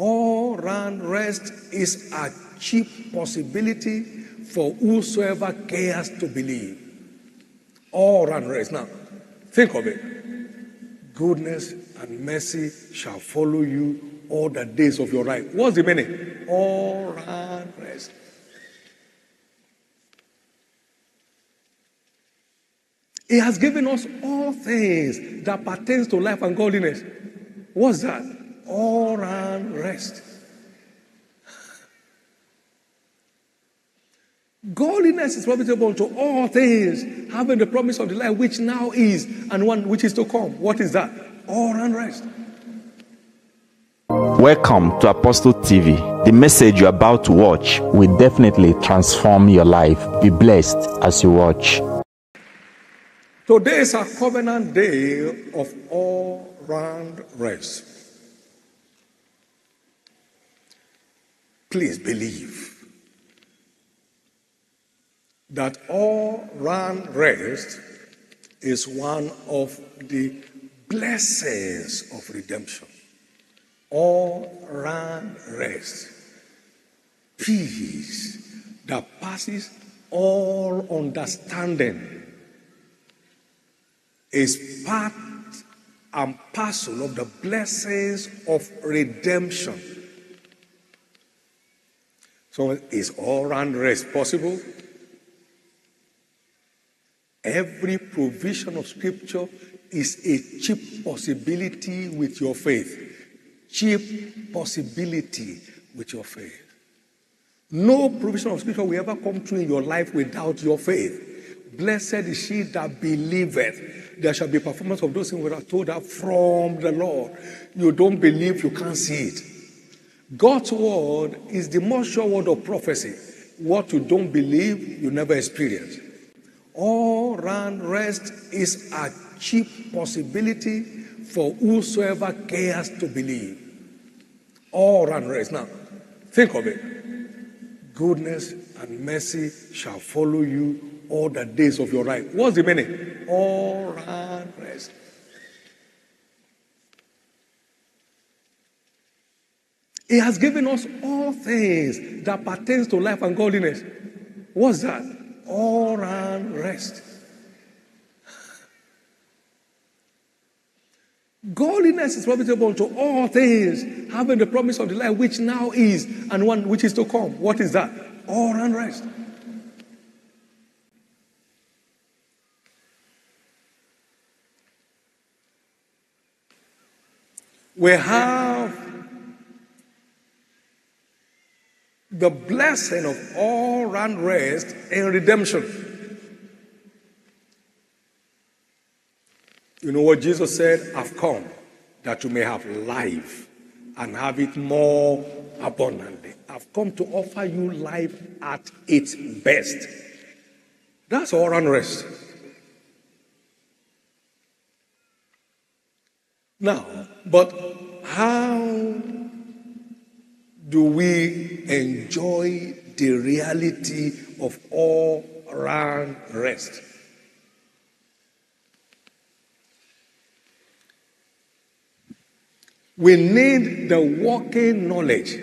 All round rest is a cheap possibility for whosoever cares to believe. All round rest. Now, think of it. Goodness and mercy shall follow you all the days of your life. What's the meaning? All round rest. He has given us all things that pertains to life and godliness. What's that? All round rest. Godliness is profitable to all things, having the promise of the life which now is and one which is to come. What is that? All round rest. Welcome to Apostle TV. The message you're about to watch will definitely transform your life. Be blessed as you watch. Today is a covenant day of all round rest. Please believe that all round rest is one of the blessings of redemption. All round rest. Peace that passes all understanding is part and parcel of the blessings of redemption. So is all round rest possible? Every provision of scripture is a cheap possibility with your faith. Cheap possibility with your faith. No provision of scripture will ever come true in your life without your faith. Blessed is she that believeth. There shall be performance of those things we are told her from the Lord. You don't believe, you can't see it. God's word is the most sure word of prophecy. What you don't believe, you never experience. All round rest is a cheap possibility for whosoever cares to believe. All round rest. Now, think of it. Goodness and mercy shall follow you all the days of your life. What's the meaning? All round rest. He has given us all things that pertains to life and godliness. What's that? All round rest. Godliness is profitable to all things, having the promise of the life which now is and one which is to come. What is that? All round rest. We have the blessing of all round rest and redemption. You know what Jesus said? I've come that you may have life and have it more abundantly. I've come to offer you life at its best. That's all unrest. Now, but how do we enjoy the reality of all round rest? We need the working knowledge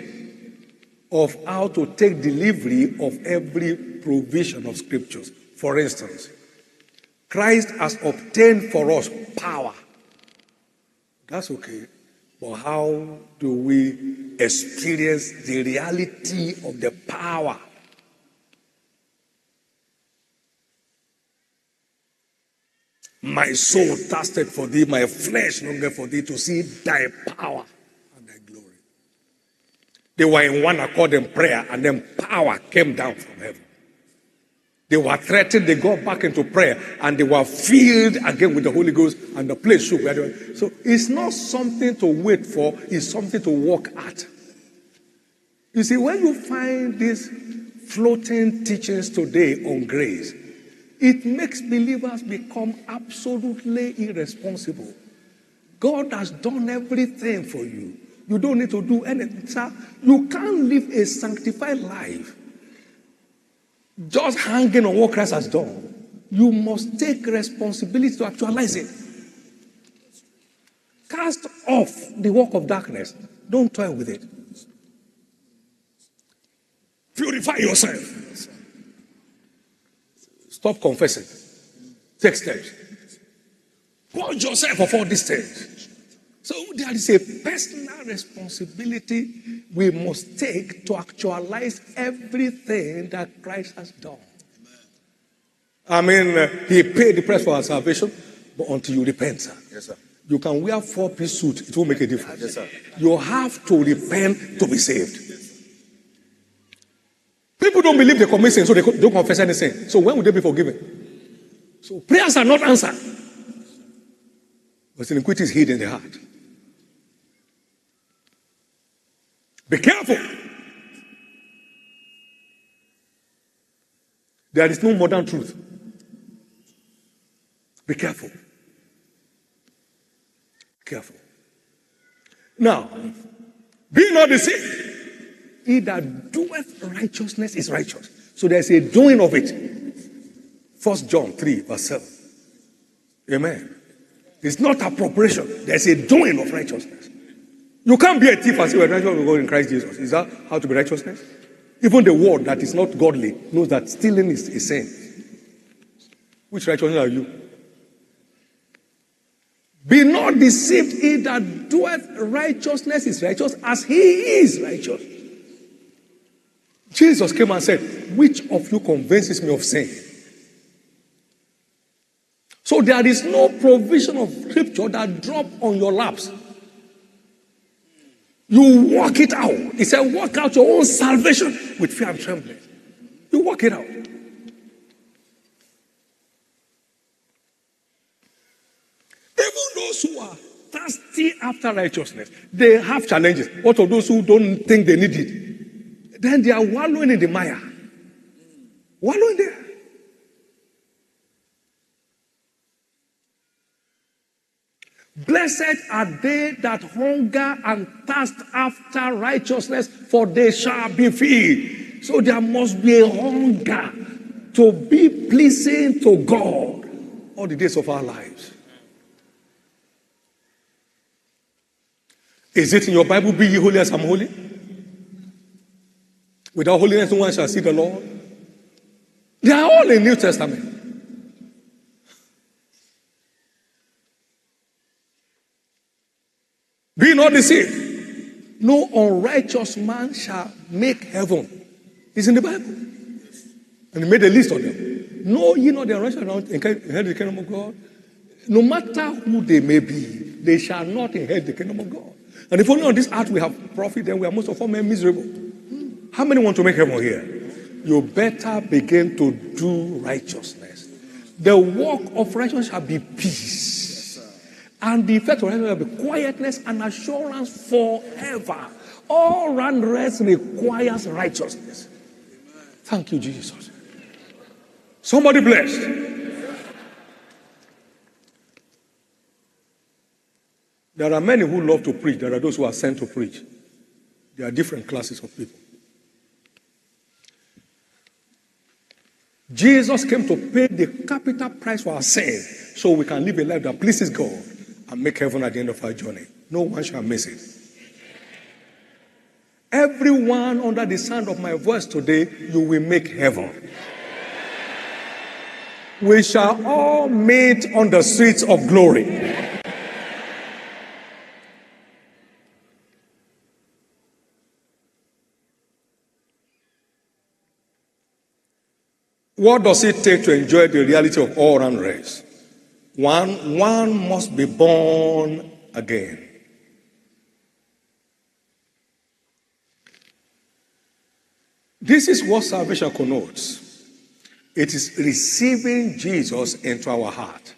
of how to take delivery of every provision of scriptures. For instance, Christ has obtained for us power. That's okay. But how do we experience the reality of the power? My soul thirsted for thee, my flesh longed for thee to see thy power and thy glory. They were in one accord in prayer, and then power came down from heaven. They were threatened, they got back into prayer, and they were filled again with the Holy Ghost, and the place shook. So it's not something to wait for, it's something to work at. You see, when you find these floating teachings today on grace, it makes believers become absolutely irresponsible. God has done everything for you. You don't need to do anything. Sir, you can't live a sanctified life just hanging on what Christ has done. You must take responsibility to actualize it. Cast off the work of darkness. Don't toil with it. Purify yourself. Stop confessing. Take steps. Purge yourself of all these things. So there is a personal responsibility we must take to actualize everything that Christ has done. I mean, uh, he paid the price for our salvation, but until you repent, sir. Yes, sir. You can wear four piece suit, it won't make a difference. Yes, sir. You have to repent to be saved. People don't believe they commit sin, so they don't confess anything. So when will they be forgiven? So prayers are not answered. But iniquity is hid in the heart. Be careful. There is no modern truth. Be careful. Careful. Now, be not deceived. He that doeth righteousness is righteous. So there's a doing of it. First John 3, verse 7. Amen. It's not appropriation. There's a doing of righteousness. You can't be a thief and say, we're righteous God in Christ Jesus. Is that how to be righteousness? Even the world that is not godly knows that stealing is a sin. Which righteousness are you? Be not deceived, he that doeth righteousness is righteous as he is righteous. Jesus came and said, Which of you convinces me of sin? So there is no provision of scripture that drop on your laps. You work it out. He said, work out your own salvation with fear and trembling. You work it out. Even those who are thirsty after righteousness, they have challenges. What of those who don't think they need it? Then they are wallowing in the mire. Wallowing there. Blessed are they that hunger and thirst after righteousness, for they shall be filled. So there must be a hunger to be pleasing to God all the days of our lives. Is it in your Bible, be ye holy as I'm holy? Without holiness, no one shall see the Lord. They are all in New Testament. Be not deceived. No unrighteous man shall make heaven. It's in the Bible. And he made a list of them. Know ye not the unrighteous inherit the kingdom of God? No matter who they may be, they shall not inherit the kingdom of God. And if only on this earth we have profit, then we are most of all men miserable. How many want to make heaven here? You better begin to do righteousness. The work of righteousness shall be peace. And the effect of righteousness will be quietness and assurance forever. All round rest requires righteousness. Thank you, Jesus. Somebody blessed. There are many who love to preach. There are those who are sent to preach. There are different classes of people. Jesus came to pay the capital price for our sin so we can live a life that pleases God and make heaven at the end of our journey. No one shall miss it. Everyone under the sound of my voice today, you will make heaven. We shall all meet on the streets of glory. What does it take to enjoy the reality of all round race? One, one must be born again. This is what salvation connotes. It is receiving Jesus into our heart.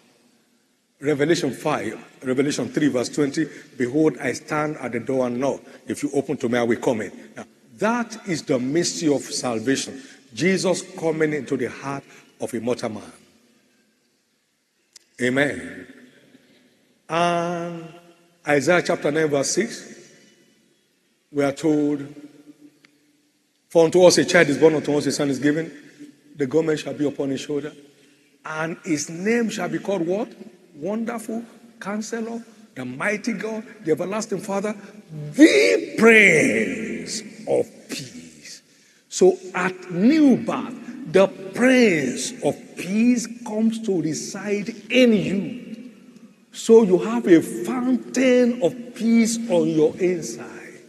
Revelation 5, Revelation 3, verse 20 Behold, I stand at the door and knock. If you open to me, I will come in. Now, that is the mystery of salvation. Jesus coming into the heart of a mortal man. Amen. And Isaiah chapter 9, verse 6, we are told, For unto us a child is born, unto us a son is given, the government shall be upon his shoulder, and his name shall be called what? Wonderful, Counselor, the mighty God, the everlasting Father, the Prince of Peace. So at new birth, the Prince of Peace comes to reside in you. So you have a fountain of peace on your inside.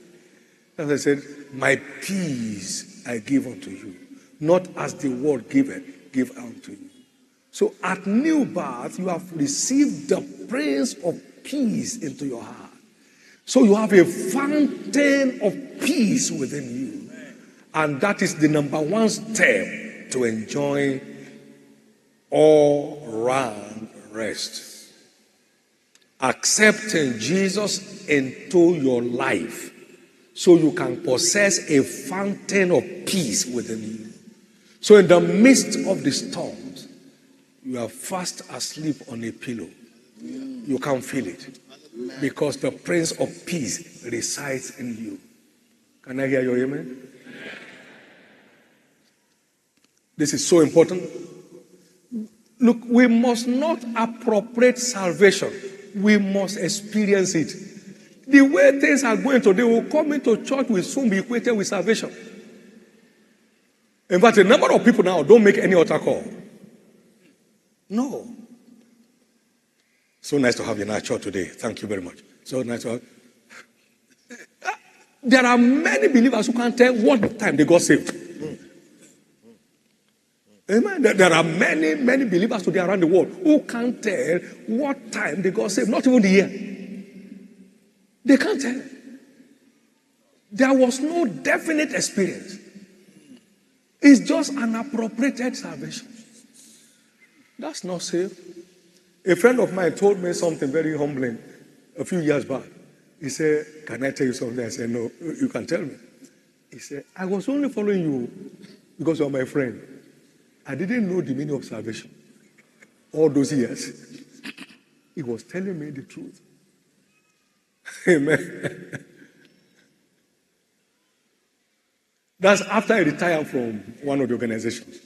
As I said, my peace I give unto you, not as the world giveth, give unto you. So at new birth, you have received the Prince of Peace into your heart. So you have a fountain of peace within you. And that is the number one step to enjoy all round rest. Accepting Jesus into your life so you can possess a fountain of peace within you. So, in the midst of the storms, you are fast asleep on a pillow. You can't feel it because the Prince of Peace resides in you. Can I hear your amen? This is so important. Look, we must not appropriate salvation, we must experience it. The way things are going today, will come into church will soon be equated with salvation. In fact, a number of people now don't make any altar call. No. So nice to have you in our church today. Thank you very much. So nice to have. Ah, there are many believers who can't tell what time they got saved. Amen. There are many, many believers today around the world who can't tell what time they got saved, not even the year. They can't tell. There was no definite experience. It's just an appropriated salvation. That's not safe. A friend of mine told me something very humbling a few years back. He said, Can I tell you something? I said, No, you can tell me. He said, I was only following you because you are my friend. I didn't know the meaning of salvation all those years. He was telling me the truth. Amen. That's after I retired from one of the organizations.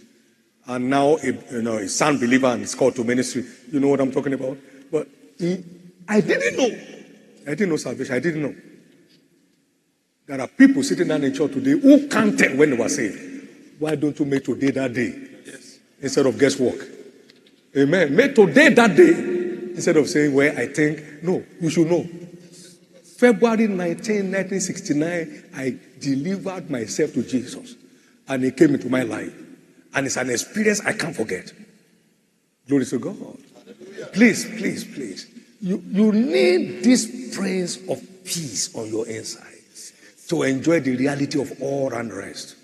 And now, a, you know, a son believer and is called to ministry. You know what I'm talking about? But he, I didn't know. I didn't know salvation. I didn't know. There are people sitting down in church today who can't tell when they were saved. Why don't you make today that day. Instead of guesswork? Amen. Make today that day instead of saying, Well, I think. No, you should know. February 19, 1969, I delivered myself to Jesus and he came into my life. And it's an experience I can't forget. Glory to God. Please, please, please. You, you need this prince of peace on your inside to enjoy the reality of all unrest.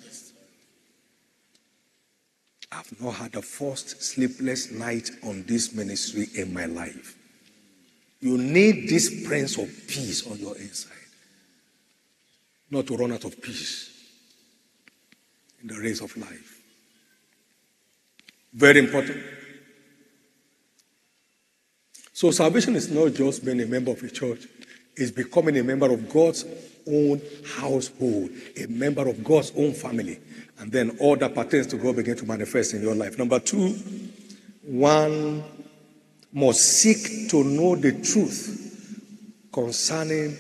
I've not had a first sleepless night on this ministry in my life. You need this prince of peace on your inside, not to run out of peace in the race of life. Very important. So, salvation is not just being a member of a church, it's becoming a member of God's own household, a member of God's own family. And then all that pertains to God begin to manifest in your life. Number two, one must seek to know the truth concerning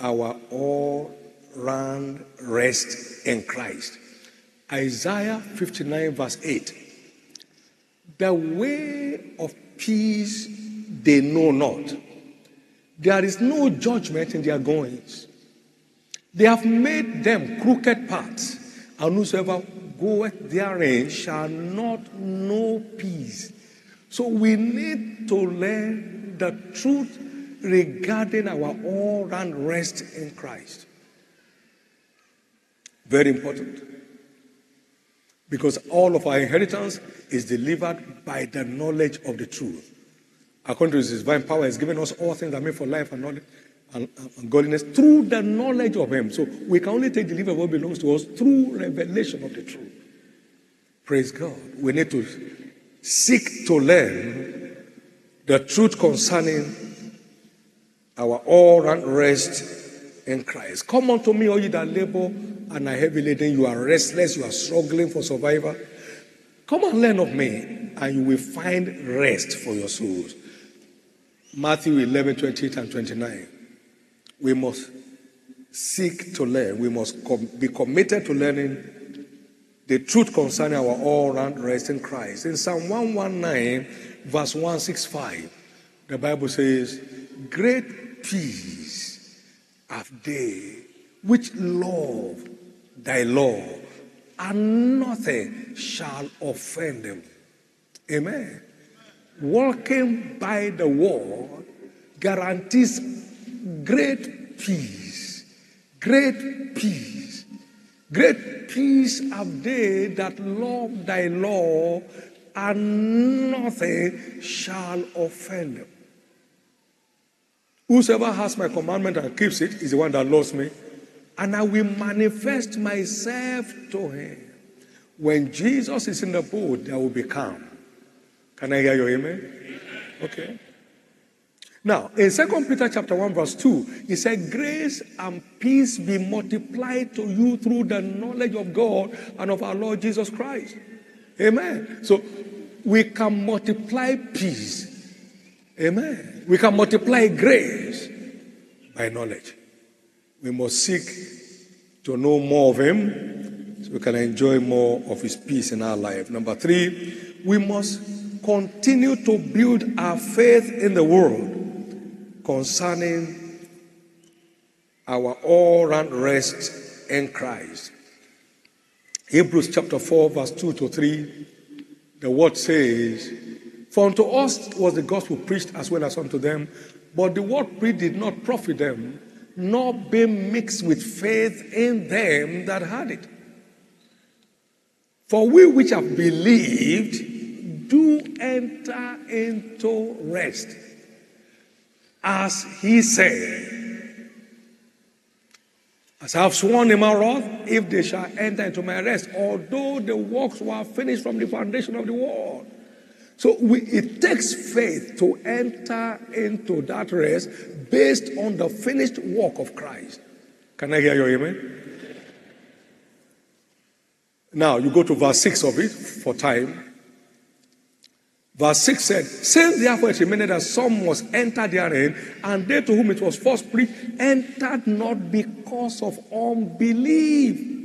our all round rest in Christ. Isaiah 59, verse 8. The way of peace they know not. There is no judgment in their goings. They have made them crooked paths, and whosoever goeth therein shall not know peace. So we need to learn the truth regarding our all round rest in Christ. Very important. Because all of our inheritance is delivered by the knowledge of the truth. According to his divine power, has given us all things that make for life and knowledge and, and, godliness through the knowledge of him. So we can only take of what belongs to us through revelation of the truth. Praise God. We need to seek to learn the truth concerning our all round rest in Christ. Come unto me, all you that labor and are heavy laden, you are restless, you are struggling for survival. Come and learn of me, and you will find rest for your souls. Matthew 11, 28 and 29. We must seek to learn. We must com- be committed to learning the truth concerning our all round rest in Christ. In Psalm 119, verse 165, the Bible says, Great peace have they which love thy law, and nothing shall offend them. Amen. Walking by the word guarantees great peace. Great peace. Great peace have they that love thy law, and nothing shall offend them. Whosoever has my commandment and keeps it is the one that loves me, and I will manifest myself to him. When Jesus is in the boat, there will be calm. Can I hear your amen? Okay. Now, in 2 Peter chapter 1, verse 2, he said, Grace and peace be multiplied to you through the knowledge of God and of our Lord Jesus Christ. Amen. So we can multiply peace. Amen. We can multiply grace by knowledge. We must seek to know more of Him so we can enjoy more of His peace in our life. Number three, we must continue to build our faith in the world concerning our all round rest in Christ. Hebrews chapter 4, verse 2 to 3, the word says, For unto us was the gospel preached as well as unto them, but the word preached did not profit them, nor be mixed with faith in them that had it. For we which have believed do enter into rest as he said, As I have sworn in my wrath, if they shall enter into my rest, although the works were finished from the foundation of the world. So we, it takes faith to enter into that rest based on the finished work of Christ. Can I hear your amen? Now you go to verse 6 of it for time. Verse 6 said, Since therefore it remained that some must enter therein, and they to whom it was first preached entered not because of unbelief.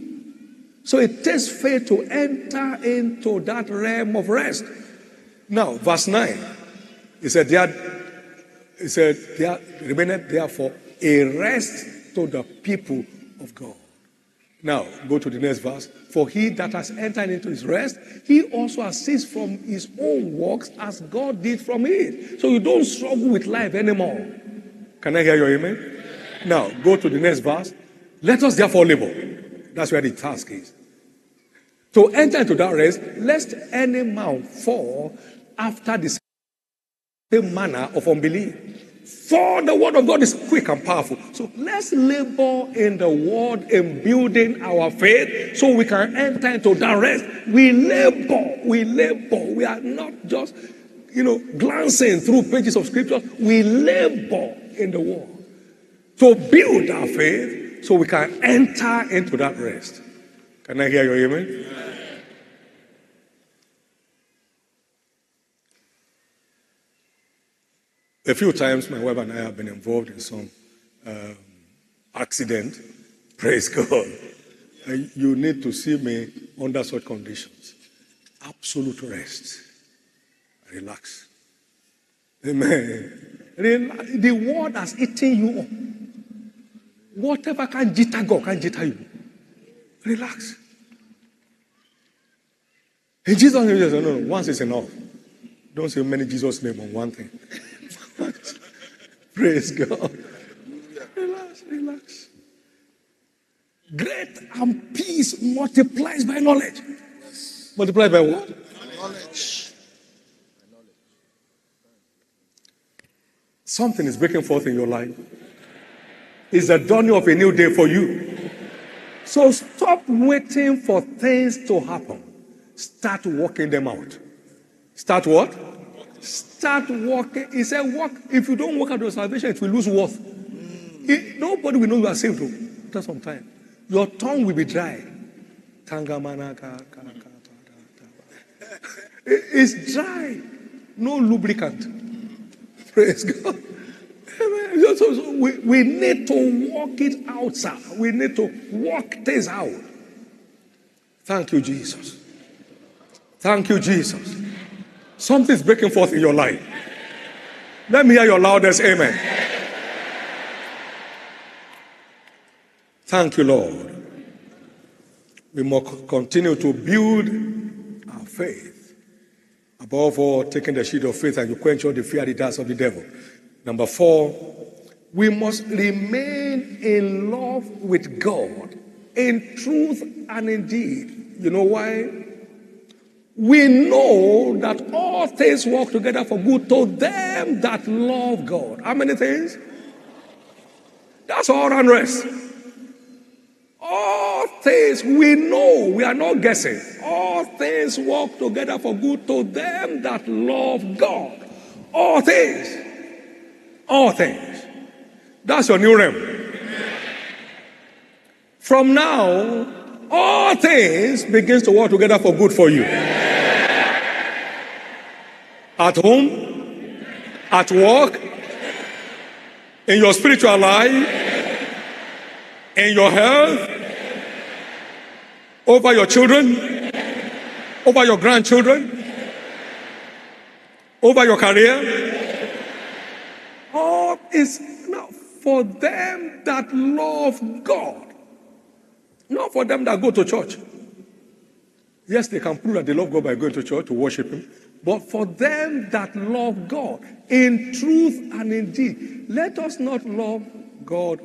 So it takes faith to enter into that realm of rest. Now, verse 9, he said, there, he said, there remained therefore a rest to the people of God. Now, go to the next verse. For he that has entered into his rest, he also has ceased from his own works as God did from it. So you don't struggle with life anymore. Can I hear your amen? Now, go to the next verse. Let us therefore labor. That's where the task is. To enter into that rest, lest any man fall after the same manner of unbelief. For the word of God is quick and powerful. So let's labor in the word and building our faith so we can enter into that rest. We labor, we labor. We are not just, you know, glancing through pages of scripture. We labor in the word to build our faith so we can enter into that rest. Can I hear your amen? A few times, my wife and I have been involved in some um, accident. Praise God. you need to see me under such conditions. Absolute rest. Relax. Amen. The world has eaten you up. Whatever can jitter God can jitter you. Relax. In Jesus' name, no, no, once is enough. Don't say many Jesus' name on one thing. Praise God. Relax, relax. Great and peace multiplies by knowledge. Yes. Multiplied by what? Knowledge. Something is breaking forth in your life. It's the dawning of a new day for you. So stop waiting for things to happen. Start working them out. Start what? Start walking. He said, walk. If you don't work out your salvation, it will lose worth. It, nobody will know you are saved after some time. Your tongue will be dry. It's dry. No lubricant. Praise God. So, so we, we need to walk it out, sir. We need to walk things out. Thank you, Jesus. Thank you, Jesus. Something's breaking forth in your life. Let me hear your loudest amen. Thank you, Lord. We must continue to build our faith. Above all, taking the shield of faith and you quench all the fiery of the devil. Number four, we must remain in love with God in truth and in deed. You know why? We know that all things work together for good to them that love God. How many things? That's all unrest. All things we know, we are not guessing. All things work together for good to them that love God. All things. All things. That's your new realm. From now, all things begins to work together for good for you. At home, at work, in your spiritual life, in your health, over your children, over your grandchildren, over your career. All is now for them that love God, not for them that go to church. Yes, they can prove that they love God by going to church to worship Him, but for them that love God in truth and in deed. Let us not love God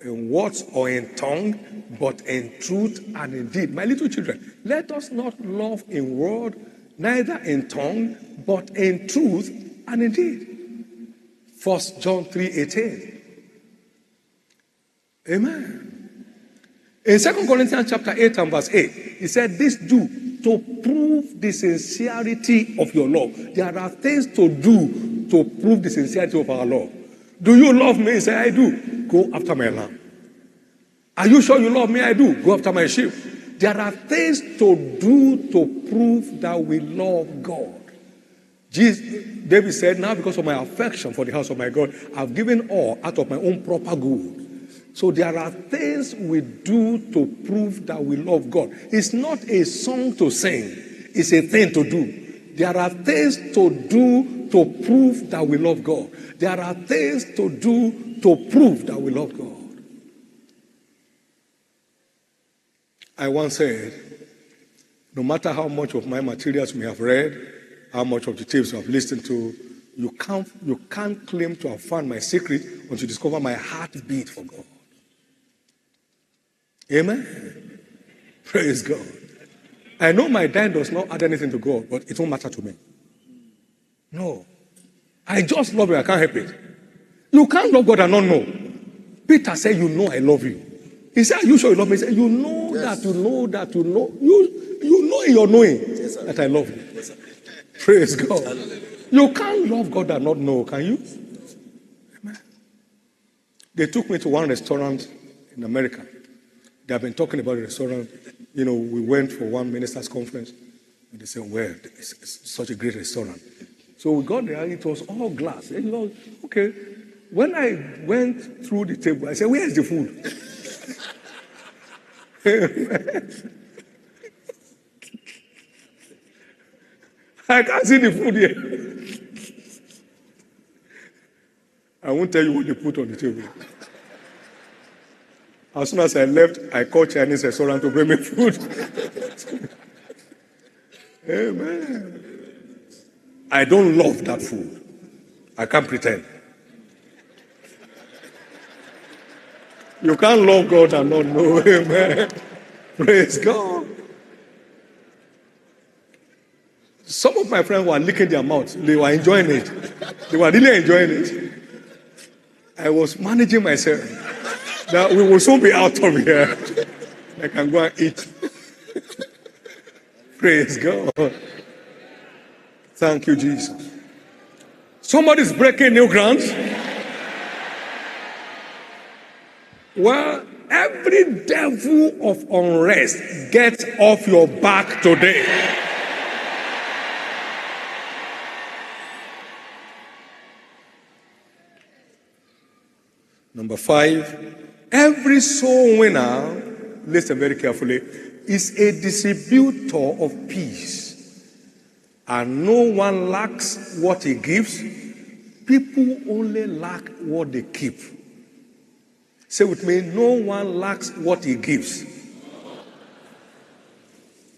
in words or in tongue, but in truth and in deed. My little children, let us not love in word, neither in tongue, but in truth and in deed. First John 3 18. Amen. In 2 Corinthians chapter 8 and verse 8, he said, This do to prove the sincerity of your love. There are things to do to prove the sincerity of our love. Do you love me? Say, I do. Go after my lamb. Are you sure you love me? I do. Go after my sheep. There are things to do to prove that we love God. Jesus, David said, Now because of my affection for the house of my God, I've given all out of my own proper good. So there are things we do to prove that we love God. It's not a song to sing, it's a thing to do. There are things to do to prove that we love God. There are things to do to prove that we love God. I once said, no matter how much of my materials we have read, how much of the tapes we have listened to, you can't, you can't claim to have found my secret until you discover my heartbeat for God. Amen. Praise God. I know my dying does not add anything to God, but it won't matter to me. No. I just love you. I can't help it. You can't love God and not know. Peter said, You know I love you. He said, Are you sure you love me? He said, You know yes. that you know that you know. You, you know in your knowing yes, that I love you. Yes, Praise God. Hallelujah. You can't love God and not know, can you? Amen. They took me to one restaurant in America. They have been talking about the restaurant. You know, we went for one minister's conference, and they said, Well, it's, it's such a great restaurant. So we got there, it was all glass. And okay. When I went through the table, I said, Where is the food? I can't see the food here. I won't tell you what they put on the table. As soon as I left, I called Chinese restaurant to bring me food. Amen. I don't love that food. I can't pretend. You can't love God and not know Amen. Praise God. Some of my friends were licking their mouths. They were enjoying it. They were really enjoying it. I was managing myself that we will soon be out of here. I can go and eat. Praise God. Thank you, Jesus. Somebody's breaking new ground. Well, every devil of unrest gets off your back today. Number five, Every soul winner, listen very carefully, is a distributor of peace, and no one lacks what he gives. People only lack what they keep. Say with me, no one lacks what he gives.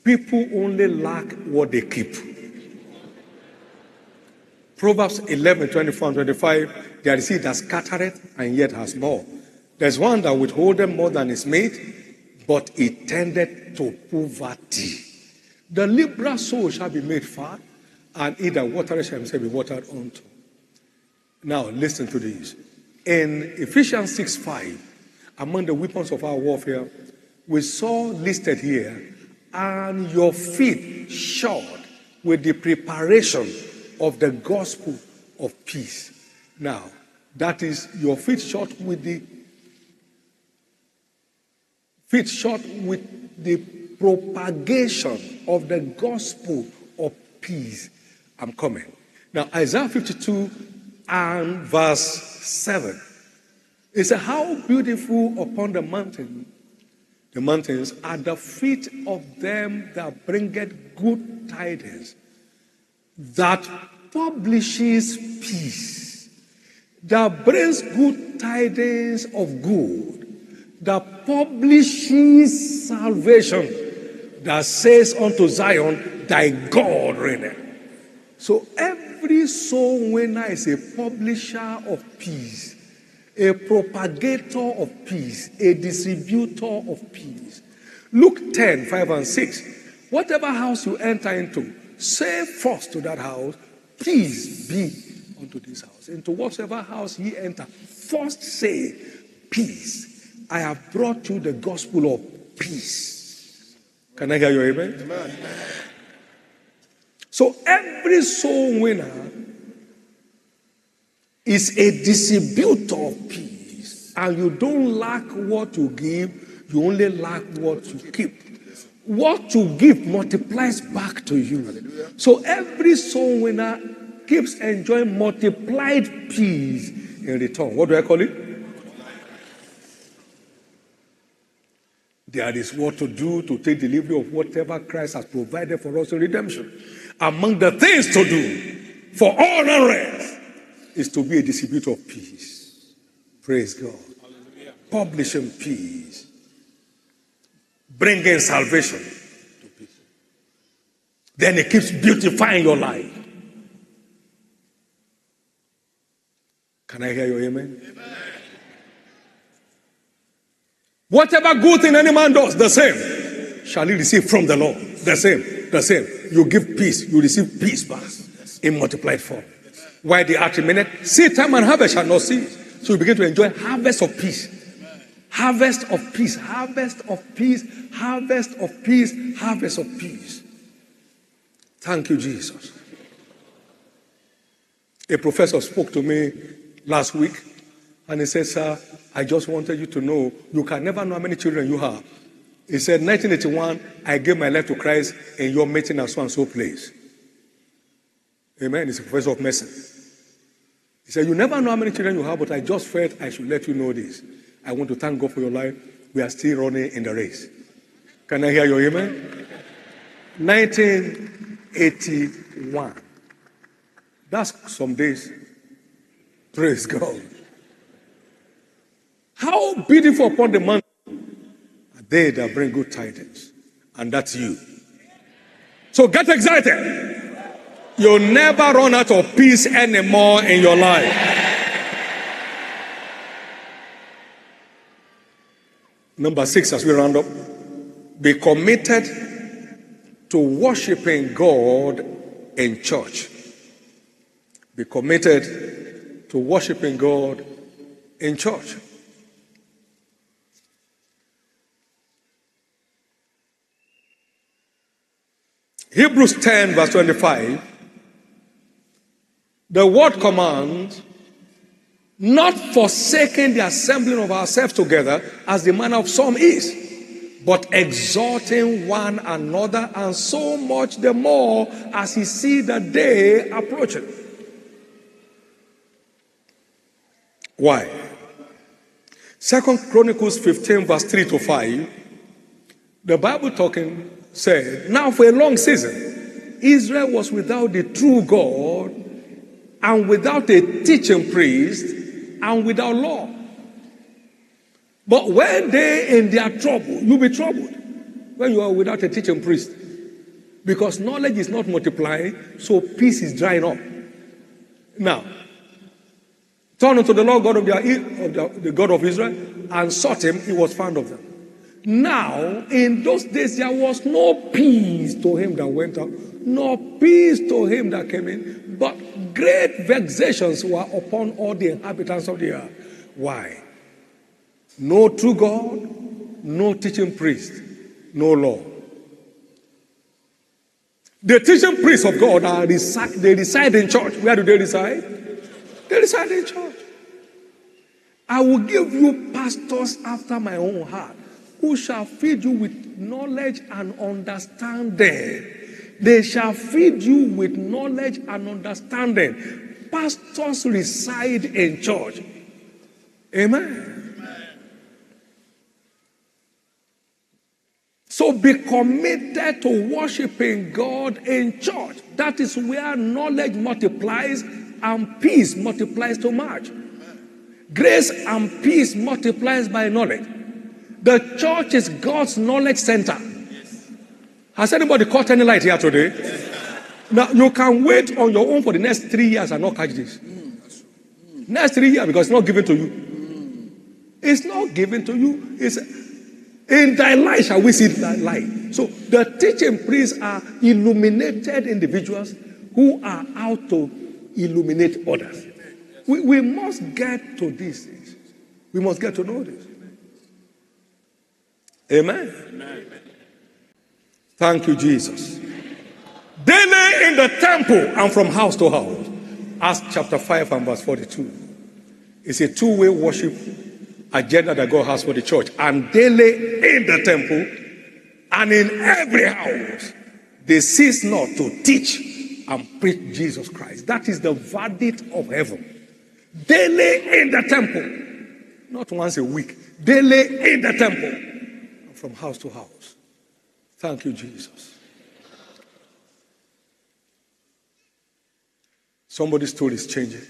People only lack what they keep. Proverbs 11, 24 and 25, there is he that scattereth and yet has more. There's one that withholdeth more than is made, but it tended to poverty. The liberal soul shall be made fat, and he that watereth shall himself be watered unto. Now, listen to this. In Ephesians 6 5, among the weapons of our warfare, we saw listed here, and your feet shod with the preparation of the gospel of peace. Now, that is your feet shod with the feet short with the propagation of the gospel of peace. I'm coming. Now, Isaiah 52 and verse 7. It says, How beautiful upon the mountain, the mountains are the feet of them that bringeth good tidings, that publishes peace, that brings good tidings of good, that publishes salvation, that says unto Zion, Thy God reigneth. So every soul winner is a publisher of peace, a propagator of peace, a distributor of peace. Luke 10, 5 and 6. Whatever house you enter into, say first to that house, Peace be unto this house. Into whatsoever house ye enter, first say, Peace. I have brought you the gospel of peace. Can I hear your amen? amen. So every soul winner is a distributor of peace. And you don't lack what you give, you only lack what you keep. What you give multiplies back to you. So every soul winner keeps enjoying multiplied peace in return. What do I call it? There is what to do to take delivery of whatever Christ has provided for us in redemption. Among the things to do for all the rest is to be a distributor of peace. Praise God. Publishing peace. Bringing salvation to people. Then it keeps beautifying your life. Can I hear your amen? amen? Whatever good thing any man does, the same shall he receive from the Lord. The same, the same. You give peace, you receive peace back in multiplied form. Why the art? See time and harvest shall not cease. So you begin to enjoy harvest of peace. Harvest of peace, harvest of peace, harvest of peace, harvest of peace. Thank you, Jesus. A professor spoke to me last week and he said, Sir, I just wanted you to know you can never know how many children you have. He said, 1981, I gave my life to Christ in your meeting at so and so place. Amen. He's a professor of medicine. He said, You never know how many children you have, but I just felt I should let you know this. I want to thank God for your life. We are still running in the race. Can I hear your amen? 1981. That's some days. Praise God. How beautiful upon the mountain are they that bring good tidings. And that's you. So get excited. You'll never run out of peace anymore in your life. Number six, as we round up, be committed to worshiping God in church. Be committed to worshiping God in church. Hebrews 10, verse 25 the word commands, not forsaking the assembling of ourselves together as the manner of some is, but exhorting one another, and so much the more as he see the day approaching. Why? Second Chronicles 15, verse 3 to 5. The Bible talking said, Now for a long season, Israel was without the true God and without a teaching priest and without law. But when they in their trouble, you'll be troubled when you are without a teaching priest. Because knowledge is not multiplying, so peace is drying up. Now, turn unto the Lord God of, their, of the, the God of Israel and sought him, he was found of them. Now, in those days, there was no peace to him that went out, nor peace to him that came in, but great vexations were upon all the inhabitants of the earth. Why? No true God, no teaching priest, no law. The teaching priests of God are they reside in church. Where do they reside? They reside in church. I will give you pastors after my own heart who shall feed you with knowledge and understanding. They shall feed you with knowledge and understanding. Pastors reside in church. Amen. So be committed to worshiping God in church. That is where knowledge multiplies and peace multiplies to much. Grace and peace multiplies by knowledge. The church is God's knowledge center. Has anybody caught any light here today? Now you can wait on your own for the next three years and not catch this. Next three years because it's not given to you. It's not given to you. It's in thy light shall we see thy light. So the teaching priests are illuminated individuals who are out to illuminate others. We, we must get to this. We must get to know this. Amen. Amen. Thank you, Jesus. Daily in the temple and from house to house. Acts chapter 5 and verse 42. It's a two way worship agenda that God has for the church. And daily in the temple and in every house, they cease not to teach and preach Jesus Christ. That is the verdict of heaven. Daily in the temple, not once a week, daily in the temple, from house to house. Thank you, Jesus. Somebody's story is changing.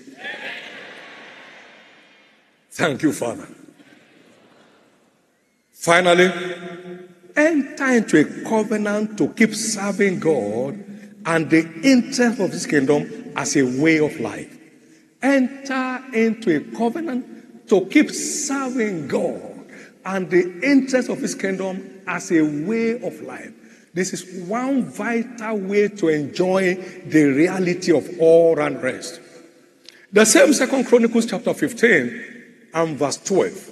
Thank you, Father. Finally, enter into a covenant to keep serving God and the interest of his kingdom as a way of life. Enter into a covenant to keep serving God and the interest of his kingdom as a way of life. This is one vital way to enjoy the reality of all round rest. The same Second Chronicles chapter 15 and verse 12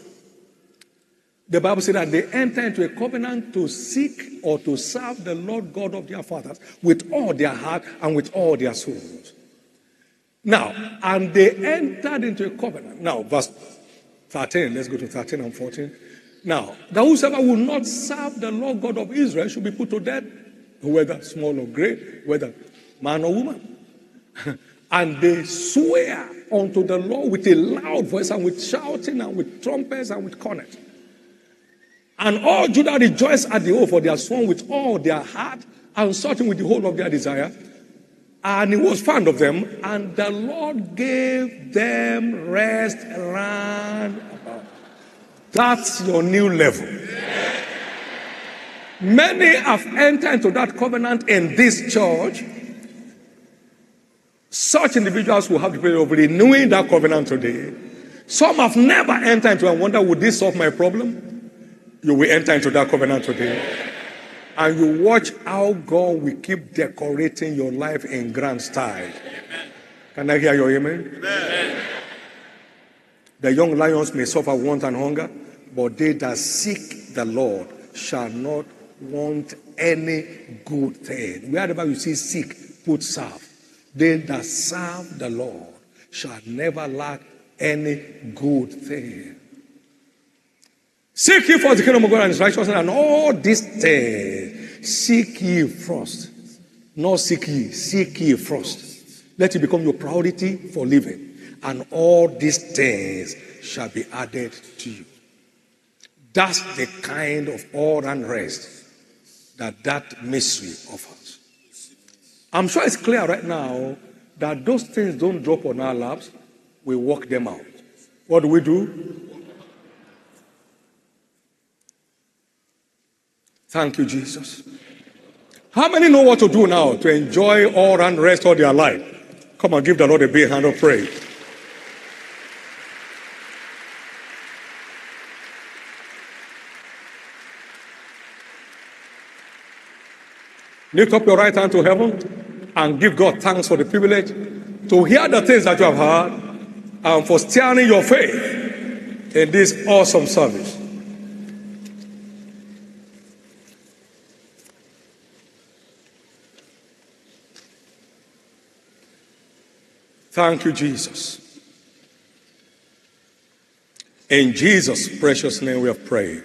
the Bible said that they enter into a covenant to seek or to serve the Lord God of their fathers with all their heart and with all their souls. Now, and they entered into a covenant. Now, verse 13, let's go to 13 and 14. Now, that whosoever will not serve the Lord God of Israel should be put to death, whether small or great, whether man or woman. and they swear unto the Lord with a loud voice and with shouting and with trumpets and with cornets. And all Judah rejoiced at the oath, for they had sworn with all their heart and sought with the whole of their desire. And he was fond of them, and the Lord gave them rest round. That's your new level. Many have entered into that covenant in this church. Such individuals will have the privilege of renewing that covenant today. Some have never entered into and wonder, would this solve my problem? you will enter into that covenant today. And you watch how God will keep decorating your life in grand style. Can I hear your amen? amen? The young lions may suffer want and hunger, but they that seek the Lord shall not want any good thing. Wherever you see seek, put serve. They that serve the Lord shall never lack any good thing. Seek ye first the kingdom of God and his righteousness, and all these things seek ye first. Not seek ye, seek ye first. Let it become your priority for living, and all these things shall be added to you. That's the kind of all round rest that that mystery offers. I'm sure it's clear right now that those things don't drop on our laps, we work them out. What do we do? Thank you, Jesus. How many know what to do now to enjoy all round rest all their life? Come on, give the Lord a big hand of praise. Lift up your right hand to heaven and give God thanks for the privilege to hear the things that you have heard and for steering your faith in this awesome service. Thank you, Jesus. In Jesus' precious name we have prayed.